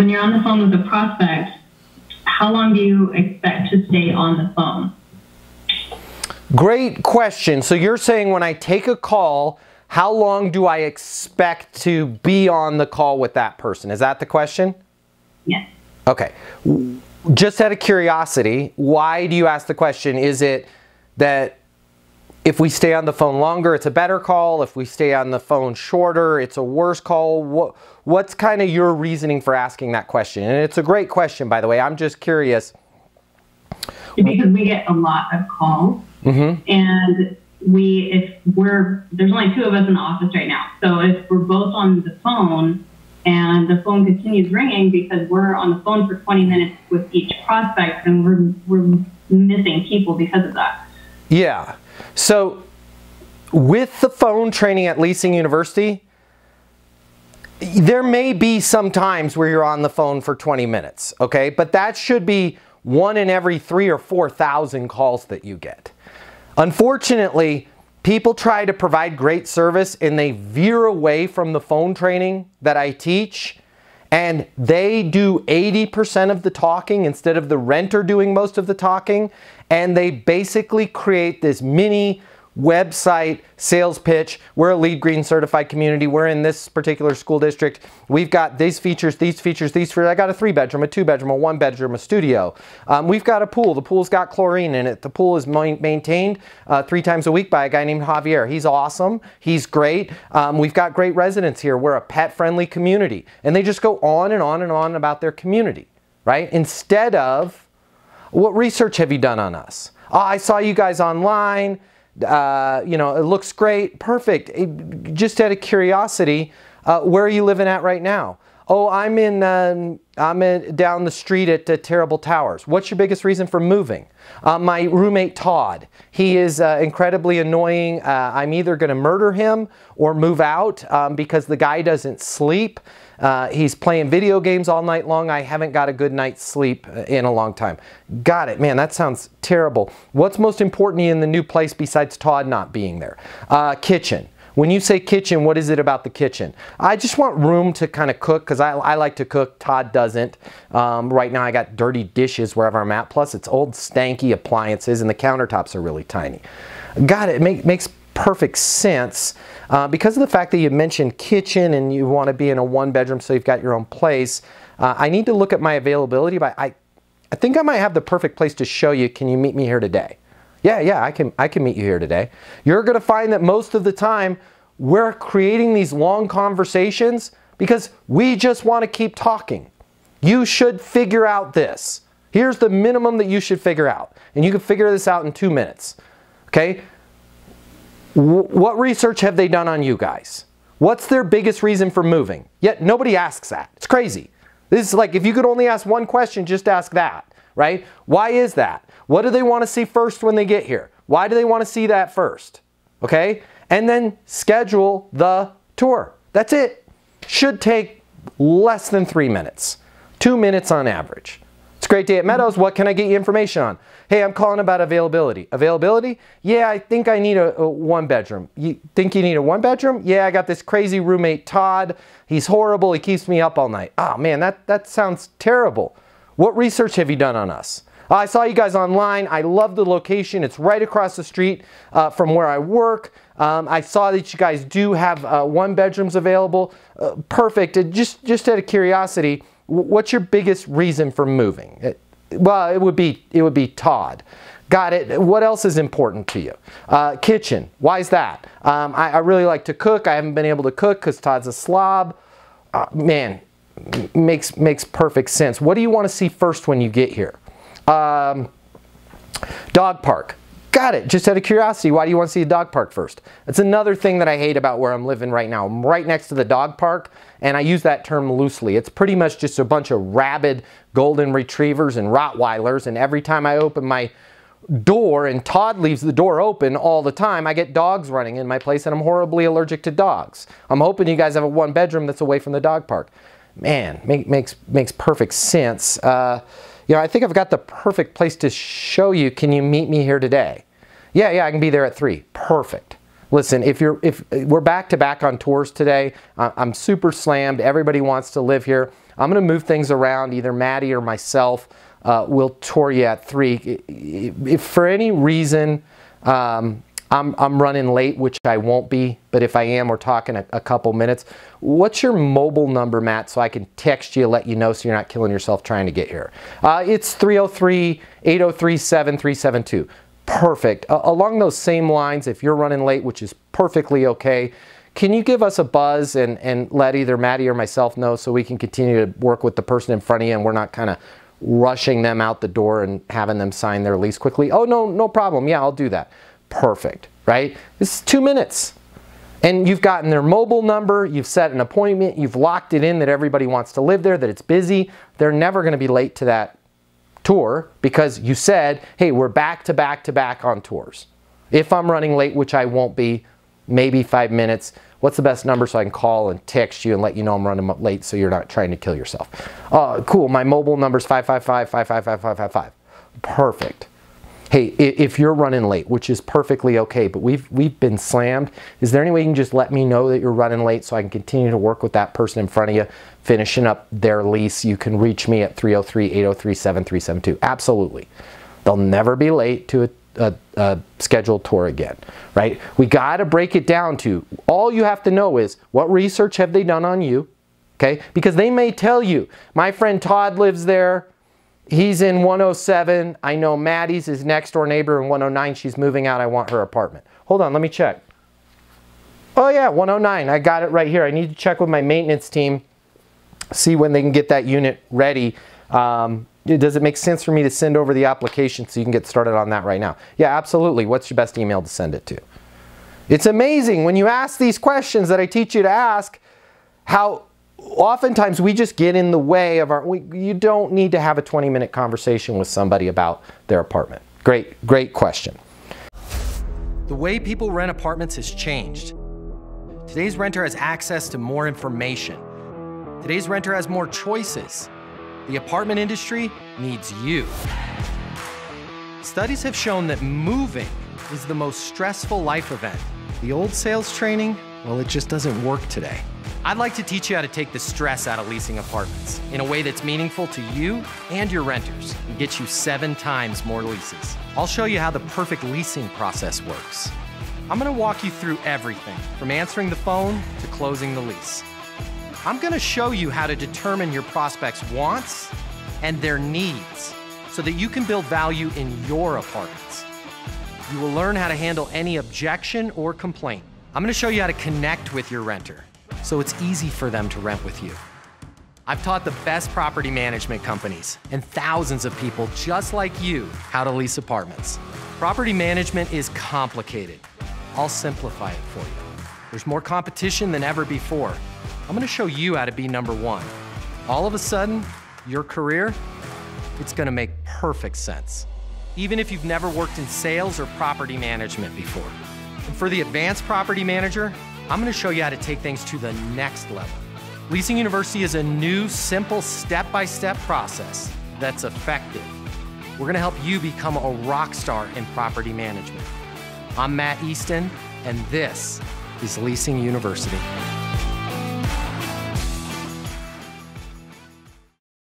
when you're on the phone with a prospect, how long do you expect to stay on the phone? Great question. So you're saying when I take a call, how long do I expect to be on the call with that person? Is that the question? Yes. Okay. Just out of curiosity, why do you ask the question? Is it that if we stay on the phone longer, it's a better call. If we stay on the phone shorter, it's a worse call. What, what's kind of your reasoning for asking that question? And it's a great question, by the way. I'm just curious. Because we get a lot of calls, Mm-hmm. and we, if we're, there's only two of us in the office right now. So if we're both on the phone and the phone continues ringing because we're on the phone for 20 minutes with each prospect, then we're, we're missing people because of that. Yeah. So with the phone training at Leasing University, there may be some times where you're on the phone for 20 minutes, okay? But that should be one in every three or 4,000 calls that you get. Unfortunately, people try to provide great service and they veer away from the phone training that I teach and they do 80% of the talking instead of the renter doing most of the talking. And they basically create this mini website sales pitch. We're a LEED Green certified community. We're in this particular school district. We've got these features, these features, these features. I got a three bedroom, a two bedroom, a one bedroom, a studio. Um, we've got a pool. The pool's got chlorine in it. The pool is ma maintained uh, three times a week by a guy named Javier. He's awesome. He's great. Um, we've got great residents here. We're a pet friendly community. And they just go on and on and on about their community, right? Instead of, what research have you done on us? Oh, I saw you guys online. Uh, you know, it looks great, perfect. It, just out of curiosity, uh, where are you living at right now? Oh, I'm in, um, I'm in, down the street at uh, Terrible Towers. What's your biggest reason for moving? Uh, my roommate Todd. He is uh, incredibly annoying. Uh, I'm either going to murder him or move out um, because the guy doesn't sleep. Uh, he's playing video games all night long. I haven't got a good night's sleep uh, in a long time. Got it. Man, that sounds terrible. What's most important in the new place besides Todd not being there? Kitchen. When you say kitchen, what is it about the kitchen? I just want room to kind of cook because I, I, like to cook. Todd doesn't. Um, right now I got dirty dishes wherever I'm at. Plus it's old stanky appliances and the countertops are really tiny. Got it. make, makes perfect sense. Uh, because of the fact that you mentioned kitchen and you want to be in a one bedroom so you've got your own place, uh, I need to look at my availability, but I, I think I might have the perfect place to show you. Can you meet me here today? Yeah, yeah, I can, I can meet you here today. You're going to find that most of the time we're creating these long conversations because we just want to keep talking. You should figure out this. Here's the minimum that you should figure out. And you can figure this out in two minutes. Okay? what research have they done on you guys? What's their biggest reason for moving? Yet nobody asks that. It's crazy. This is like if you could only ask one question, just ask that, right? Why is that? What do they want to see first when they get here? Why do they want to see that first? Okay? And then schedule the tour. That's it. Should take less than three minutes. Two minutes on average. It's a great day at Meadows. What can I get you information on? Hey, I'm calling about availability. Availability? Yeah, I think I need a, a, one bedroom. You think you need a one bedroom? Yeah, I got this crazy roommate, Todd. He's horrible. He keeps me up all night. Oh man, that, that sounds terrible. What research have you done on us? I saw you guys online. I love the location. It's right across the street uh, from where I work. Um, I saw that you guys do have uh, one bedrooms available. Uh, perfect. just, just out of curiosity, what's your biggest reason for moving? It, well, it would be it would be Todd. Got it. What else is important to you? Uh, kitchen. Why is that? Um, I, I, really like to cook. I haven't been able to cook because Todd's a slob. Uh, man, makes makes perfect sense. What do you want to see first when you get here? Um, dog park. Got it. Just out of curiosity, why do you want to see a dog park first? That's another thing that I hate about where I'm living right now. I'm right next to the dog park, and I use that term loosely. It's pretty much just a bunch of rabid golden retrievers and Rottweilers, and every time I open my door and Todd leaves the door open all the time, I get dogs running in my place, and I'm horribly allergic to dogs. I'm hoping you guys have a one bedroom that's away from the dog park. Man, make, makes, makes perfect sense. Uh, you know, I think I've got the perfect place to show you. Can you meet me here today? Yeah, yeah, I can be there at 3. Perfect. Listen, if you're if we're back to back on tours today, I'm super slammed. Everybody wants to live here. I'm going to move things around. Either Maddie or myself uh, will tour you at three. If for any reason um, I'm, I'm running late, which I won't be, but if I am, we're talking a, a, couple minutes. What's your mobile number, Matt, so I can text you, let you know so you're not killing yourself trying to get here? Uh, it's 303 803 7372. Perfect. Uh, along those same lines, if you're running late, which is perfectly okay, can you give us a buzz and, and let either Maddie or myself know so we can continue to work with the person in front of you and we're not kind of rushing them out the door and having them sign their lease quickly? Oh, no, no problem. Yeah, I'll do that. Perfect, right? This is two minutes. And you've gotten their mobile number, you've set an appointment, you've locked it in that everybody wants to live there, that it's busy. They're never going to be late to that tour because you said, hey, we're back to back to back on tours. If I'm running late, which I won't be, maybe five minutes, what's the best number so I can call and text you and let you know I'm running late so you're not trying to kill yourself? Uh, cool, my mobile number is 555 555 555. Perfect hey, if you're running late, which is perfectly okay, but we've we've been slammed, is there any way you can just let me know that you're running late so I can continue to work with that person in front of you, finishing up their lease? You can reach me at 303-803-7372. Absolutely. They'll never be late to a, a, a scheduled tour again, right? We got to break it down to all you have to know is what research have they done on you, okay? Because they may tell you, my friend Todd lives there, He's in 107. I know Maddie's his next door neighbor in 109. She's moving out. I want her apartment. Hold on, let me check. Oh yeah, 109. I got it right here. I need to check with my maintenance team, see when they can get that unit ready. Um, does it make sense for me to send over the application so you can get started on that right now? Yeah, absolutely. What's your best email to send it to? It's amazing when you ask these questions that I teach you to ask how oftentimes we just get in the way of our, we, you don't need to have a 20 minute conversation with somebody about their apartment. Great, great question. The way people rent apartments has changed. Today's renter has access to more information. Today's renter has more choices. The apartment industry needs you. Studies have shown that moving is the most stressful life event. The old sales training, well, it just doesn't work today. I'd like to teach you how to take the stress out of leasing apartments in a way that's meaningful to you and your renters and get you seven times more leases. I'll show you how the perfect leasing process works. I'm gonna walk you through everything from answering the phone to closing the lease. I'm gonna show you how to determine your prospects' wants and their needs so that you can build value in your apartments. You will learn how to handle any objection or complaint. I'm gonna show you how to connect with your renter so it's easy for them to rent with you. I've taught the best property management companies and thousands of people just like you how to lease apartments. Property management is complicated. I'll simplify it for you. There's more competition than ever before. I'm gonna show you how to be number one. All of a sudden, your career, it's gonna make perfect sense. Even if you've never worked in sales or property management before. And for the advanced property manager, I'm gonna show you how to take things to the next level. Leasing University is a new, simple, step-by-step process that's effective. We're gonna help you become a rock star in property management. I'm Matt Easton, and this is Leasing University.